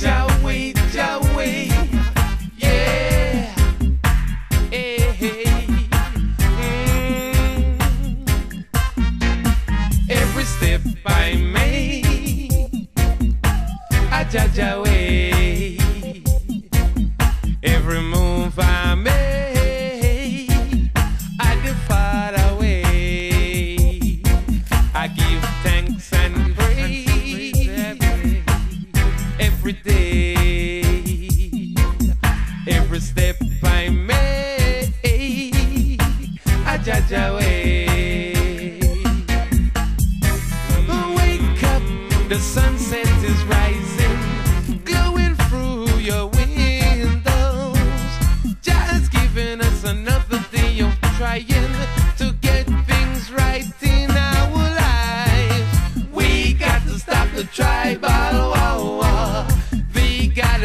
Jah way, Jaway. Yeah. Hey, hey. Mm. Every step I make, I judge away. Every move every day. Every step I make, I judge away. Wake up, the sunset is rising,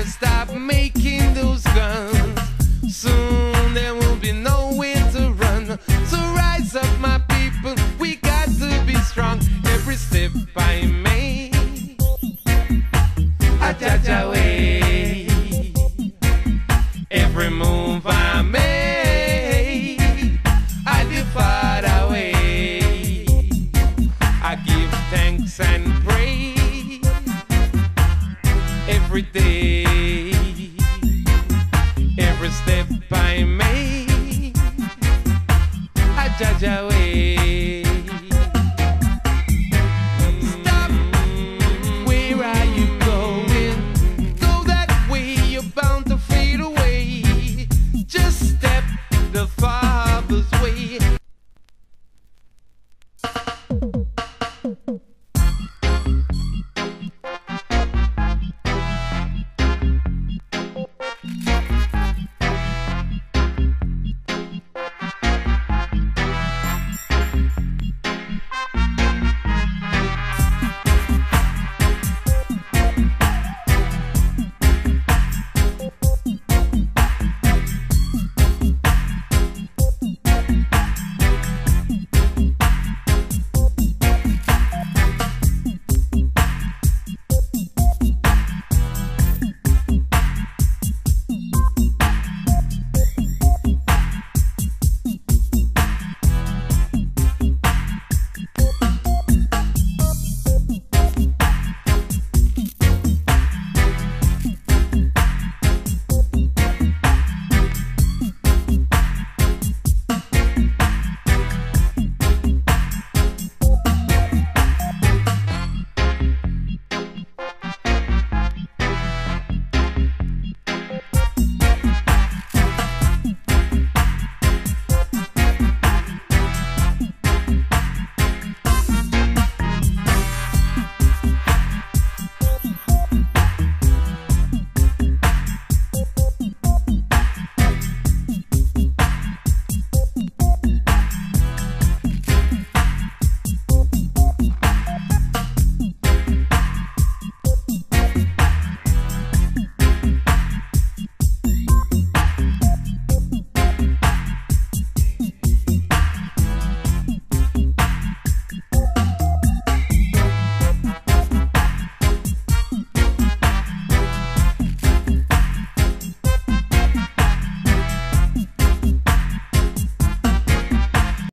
stop making those guns. Soon there will be nowhere to run. So rise up, my every day. Every step I make, I judge away.